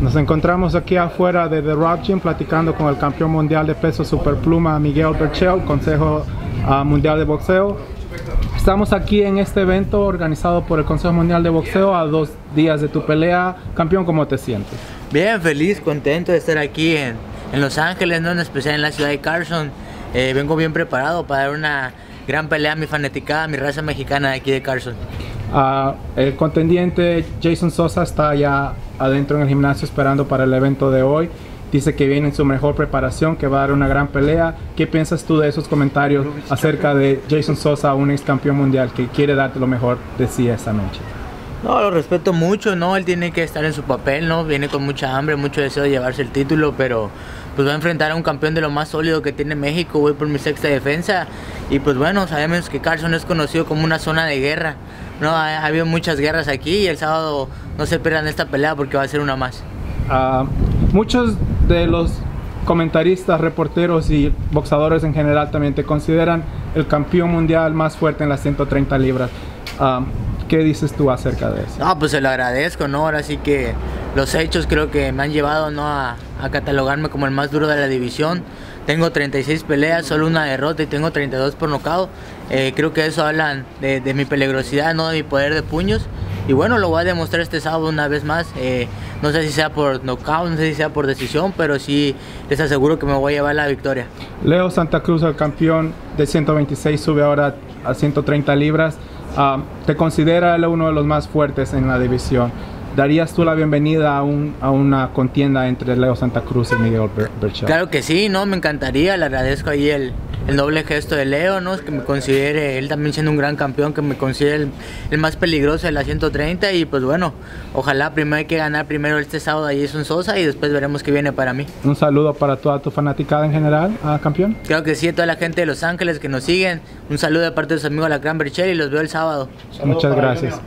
Nos encontramos aquí afuera de The Rock Gym platicando con el campeón mundial de peso superpluma Miguel Berchel, Consejo uh, Mundial de Boxeo. Estamos aquí en este evento organizado por el Consejo Mundial de Boxeo a dos días de tu pelea. Campeón, ¿cómo te sientes? Bien, feliz, contento de estar aquí en, en Los Ángeles, ¿no? en especial en la ciudad de Carson. Eh, vengo bien preparado para dar una gran pelea a mi fanaticada, a mi raza mexicana de aquí de Carson. Uh, el contendiente Jason Sosa está ya adentro en el gimnasio esperando para el evento de hoy. Dice que viene en su mejor preparación, que va a dar una gran pelea. ¿Qué piensas tú de esos comentarios acerca de Jason Sosa, un ex campeón mundial que quiere darte lo mejor de sí esta noche? No, lo respeto mucho, ¿no? Él tiene que estar en su papel, ¿no? Viene con mucha hambre, mucho deseo de llevarse el título, pero pues va a enfrentar a un campeón de lo más sólido que tiene México, voy por mi sexta defensa. Y pues bueno, sabemos que Carson es conocido como una zona de guerra, ¿no? Ha, ha habido muchas guerras aquí y el sábado no se pierdan esta pelea porque va a ser una más. Uh, muchos de los comentaristas, reporteros y boxadores en general también te consideran el campeón mundial más fuerte en las 130 libras. Uh, ¿Qué dices tú acerca de eso? No, pues se lo agradezco, ¿no? Ahora sí que los hechos creo que me han llevado, ¿no? A, catalogarme como el más duro de la división. Tengo 36 peleas, solo una derrota y tengo 32 por nocaut. Eh, creo que eso hablan de, mi peligrosidad, no de mi poder de puños. Y bueno, lo voy a demostrar este sábado una vez más. Eh, no sé si sea por knockout, no sé si sea por decisión, pero sí les aseguro que me voy a llevar la victoria. Leo Santa Cruz, el campeón de 126, sube ahora a 130 libras. Uh, ¿Te considera uno de los más fuertes en la división? ¿Darías tú la bienvenida a, un, a, una contienda entre Leo Santa Cruz y Miguel Berchel? Claro que sí, no, me encantaría, le agradezco ahí el, el doble gesto de Leo, ¿no? que me considere, él también siendo un gran campeón, que me considere el, el, más peligroso de la 130 y pues bueno, ojalá primero hay que ganar primero este sábado a Jason Sosa y después veremos qué viene para mí. Un saludo para toda tu fanaticada en general, ¿ah, campeón. Claro que sí, a toda la gente de Los Ángeles que nos siguen, un saludo de parte de su amigo Lacran Berchel y los veo el sábado. Muchas gracias.